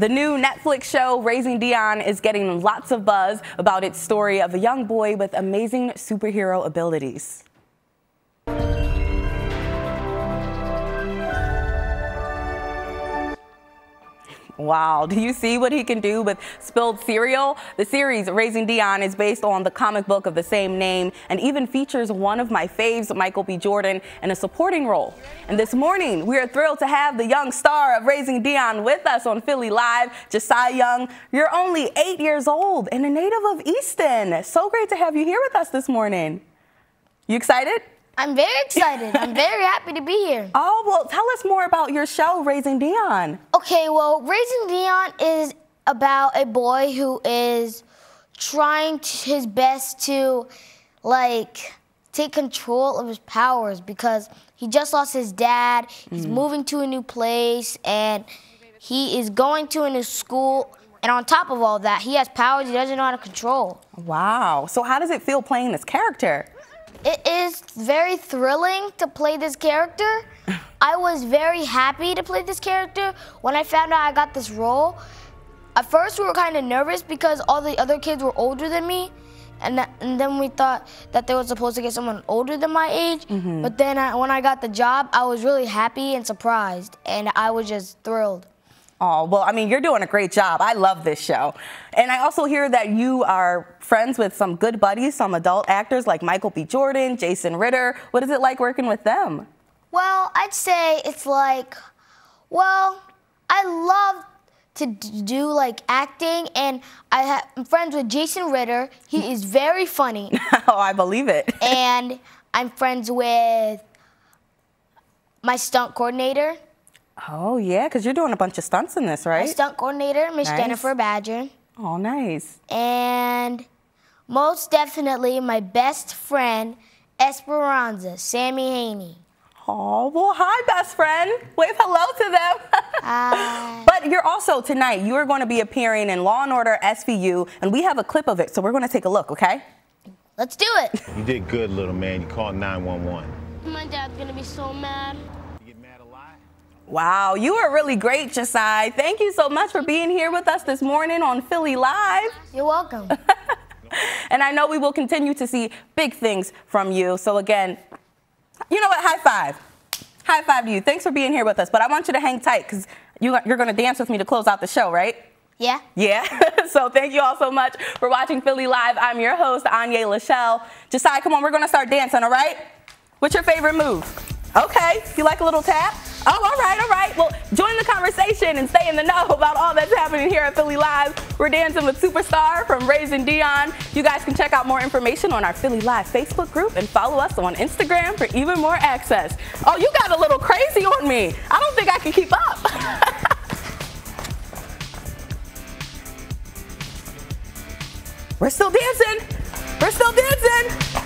The new Netflix show, Raising Dion, is getting lots of buzz about its story of a young boy with amazing superhero abilities. Wow, do you see what he can do with spilled cereal? The series Raising Dion is based on the comic book of the same name and even features one of my faves, Michael B. Jordan, in a supporting role. And this morning, we are thrilled to have the young star of Raising Dion with us on Philly Live, Ja'Siah Young. You're only eight years old and a native of Easton. So great to have you here with us this morning. You excited? I'm very excited. I'm very happy to be here. Oh, well, tell us more about your show, Raising Dion. Okay, well, Raising Dion is about a boy who is trying his best to, like, take control of his powers because he just lost his dad. He's mm. moving to a new place and he is going to a new school. And on top of all that, he has powers he doesn't know how to control. Wow. So, how does it feel playing this character? Is very thrilling to play this character. I was very happy to play this character when I found out I got this role. At first, we were kind of nervous because all the other kids were older than me. And, that, and then we thought that they were supposed to get someone older than my age. Mm -hmm. But then I, when I got the job, I was really happy and surprised. And I was just thrilled. Oh, well, I mean, you're doing a great job. I love this show. And I also hear that you are friends with some good buddies, some adult actors like Michael B. Jordan, Jason Ritter. What is it like working with them? Well, I'd say it's like, well, I love to do like acting and I have, I'm friends with Jason Ritter. He is very funny. oh, I believe it. and I'm friends with my stunt coordinator. Oh, yeah, because you're doing a bunch of stunts in this, right? My stunt coordinator, Miss nice. Jennifer Badger. Oh, nice. And most definitely my best friend, Esperanza, Sammi Haney. Oh, well, hi, best friend. Wave hello to them. Hi. but you're also, tonight, you are going to be appearing in Law & Order SVU, and we have a clip of it, so we're going to take a look, okay? Let's do it. You did good, little man. You called 911. My dad's going to be so mad. Wow, you are really great, Ja'Siah. Thank you so much for being here with us this morning on Philly Live. You're welcome. and I know we will continue to see big things from you. So again, you know what? High five. High five to you. Thanks for being here with us. But I want you to hang tight because you, you're going to dance with me to close out the show, right? Yeah. Yeah. so thank you all so much for watching Philly Live. I'm your host, Aunyea Lachelle. Ja'Siah, come on, we're going to start dancing, all right? What's your favorite move? Okay. You like a little tap? Oh, all right, all right. Well, join the conversation and stay in the know about all that's happening here at Philly Live. We're dancing with Superstar from Raising Dion. You guys can check out more information on our Philly Live Facebook group and follow us on Instagram for even more access. Oh, you got a little crazy on me. I don't think I can keep up. We're still dancing. We're still dancing.